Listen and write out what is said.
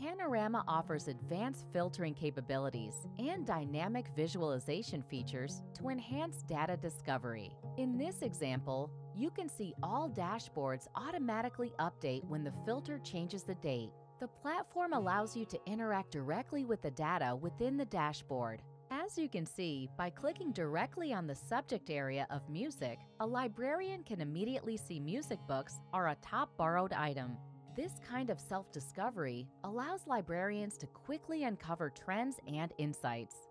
Panorama offers advanced filtering capabilities and dynamic visualization features to enhance data discovery. In this example, you can see all dashboards automatically update when the filter changes the date. The platform allows you to interact directly with the data within the dashboard. As you can see, by clicking directly on the subject area of music, a librarian can immediately see music books are a top borrowed item. This kind of self discovery allows librarians to quickly uncover trends and insights.